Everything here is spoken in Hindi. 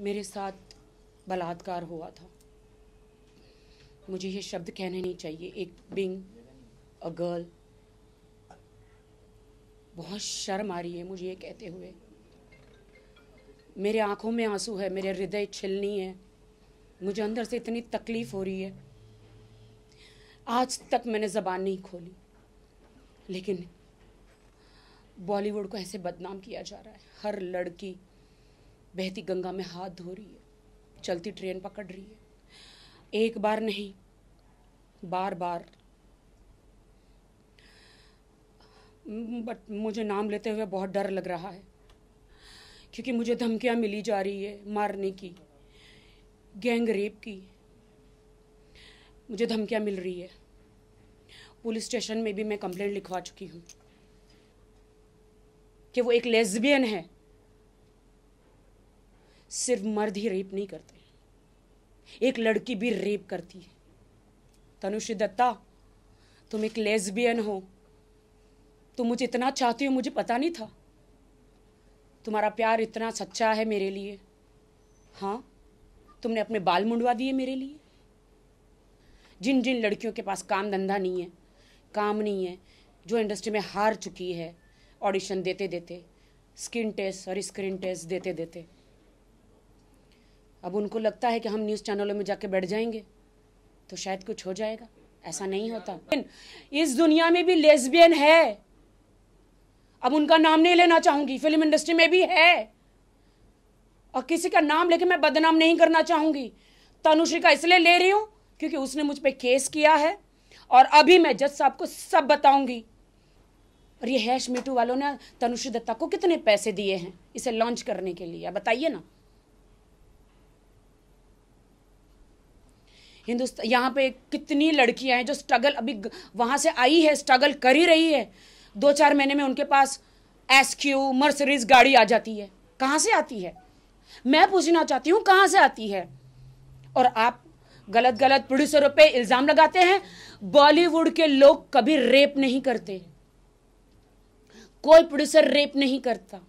मेरे साथ बलात्कार हुआ था। मुझे ये शब्द कहने नहीं चाहिए। एक बिंग अ गर्ल बहुत शर्म आ रही है मुझे ये कहते हुए। मेरे आँखों में आँसू है, मेरे हृदय छिलनी है। मुझे अंदर से इतनी तकलीफ़ हो रही है। आज तक मैंने जबान नहीं खोली। लेकिन बॉलीवुड को ऐसे बदनाम किया जा रहा है। हर लड़की बहती गंगा में हाथ धो रही है, चलती ट्रेन पकड़ रही है। एक बार नहीं, बार बार। बट मुझे नाम लेते हुए बहुत डर लग रहा है, क्योंकि मुझे धमकियाँ मिली जा रही है मारने की, गैंग रेप की। मुझे धमकियाँ मिल रही है। पुलिस स्टेशन में भी मैं कंप्लेंट लिखवा चुकी हूँ कि वो एक लेस्बियन है। सिर्फ़ मर्द ही रेप नहीं करते। एक लड़की भी रेप करती है। तनुश्री दत्ता, तुम एक लेस्बियन हो। तुम मुझे इतना चाहती हो, मुझे पता नहीं था। तुम्हारा प्यार इतना सच्चा है मेरे लिए। हाँ तुमने अपने बाल मुंडवा दिए मेरे लिए। जिन जिन लड़कियों के पास काम धंधा नहीं है, काम नहीं है, जो इंडस्ट्री में हार चुकी है ऑडिशन देते देते स्किन टेस्ट और स्क्रीन टेस्ट देते देते अब उनको लगता है कि हम न्यूज़ चैनलों में जाके बैठ जाएँगे तो शायद कुछ हो जाएगा। ऐसा नहीं होता। इस दुनिया में भी लेस्बियन है। अब उनका नाम नहीं लेना चाहूँगी फ़िल्म इंडस्ट्री में भी है। और किसी का नाम लेके मैं बदनाम नहीं करना चाहूँगी। तनुश्री का इसलिए ले रही हूँ क्योंकि उसने मुझ पर केस किया है। और अभी मैं जज साहब को सब बताऊँगी। और ये हैश मीटू वालों ने तनुश्री दत्ता को कितने पैसे दिए हैं इसे लॉन्च करने के लिए? बताइए ना। हिंदुस्तान यहाँ पे कितनी लड़कियाँ हैं जो स्ट्रगल अभी वहाँ से आई है स्ट्रगल कर ही रही है। दो चार महीने में उनके पास एस क्यू मर्सरीज गाड़ी आ जाती है। कहाँ से आती है? मैं पूछना चाहती हूँ, कहाँ से आती है? और आप गलत गलत प्रोड्यूसरों पे इल्ज़ाम लगाते हैं बॉलीवुड के लोग कभी रेप नहीं करते। कोई प्रोड्यूसर रेप नहीं करता।